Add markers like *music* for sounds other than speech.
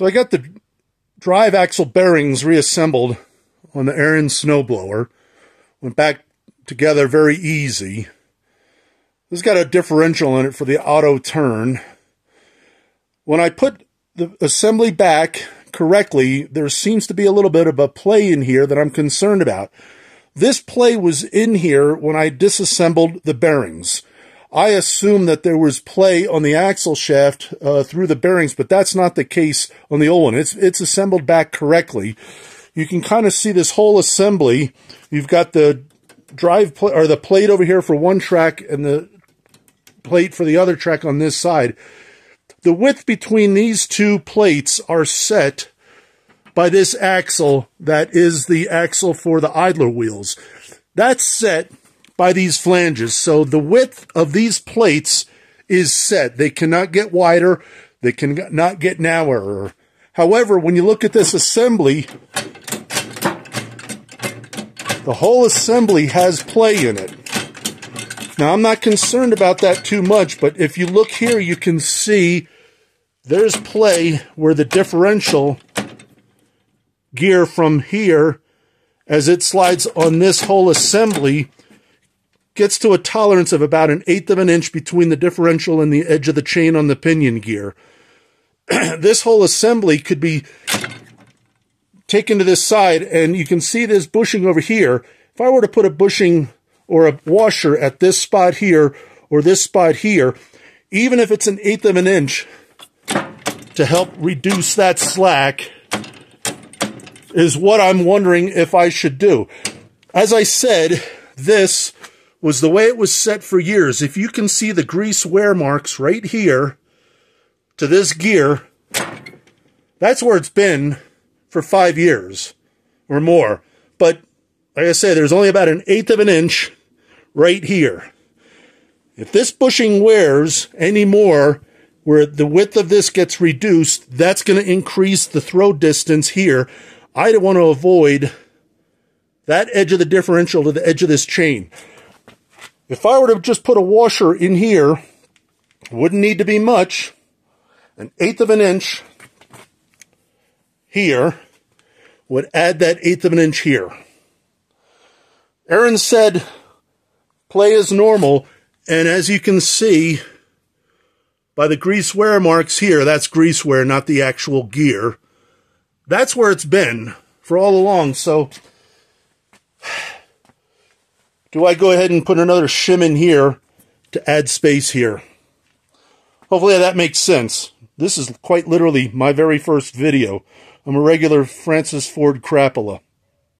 So I got the drive axle bearings reassembled on the Ariens snowblower. Went back together very easy. This got a differential in it for the auto turn. When I put the assembly back correctly, there seems to be a little bit of a play in here that I'm concerned about. This play was in here when I disassembled the bearings. I assume that there was play on the axle shaft uh, through the bearings, but that's not the case on the old one. It's it's assembled back correctly. You can kind of see this whole assembly. You've got the drive pl- or the plate over here for one track and the plate for the other track on this side. The width between these two plates are set by this axle that is the axle for the idler wheels. That's set by these flanges. So the width of these plates is set. They cannot get wider. They cannot get narrower. However, when you look at this assembly, the whole assembly has play in it. Now, I'm not concerned about that too much, but if you look here, you can see there's play where the differential gear from here, as it slides on this whole assembly, gets to a tolerance of about an eighth of an inch between the differential and the edge of the chain on the pinion gear. *clears throat* this whole assembly could be taken to this side, and you can see this bushing over here. If I were to put a bushing or a washer at this spot here or this spot here, even if it's an eighth of an inch to help reduce that slack, is what I'm wondering if I should do. As I said, this was the way it was set for years. If you can see the grease wear marks right here to this gear, that's where it's been for five years or more. But like I say, there's only about an eighth of an inch right here. If this bushing wears any more, where the width of this gets reduced, that's going to increase the throw distance here. I don't want to avoid that edge of the differential to the edge of this chain. If I were to just put a washer in here, wouldn't need to be much, an eighth of an inch here would add that eighth of an inch here. Ariens said play as normal. And as you can see by the grease wear marks here, that's grease wear, not the actual gear. That's where it's been for all along. So do I go ahead and put another shim in here to add space here? Hopefully that makes sense. This is quite literally my very first video. I'm a regular Francis Ford Crapola.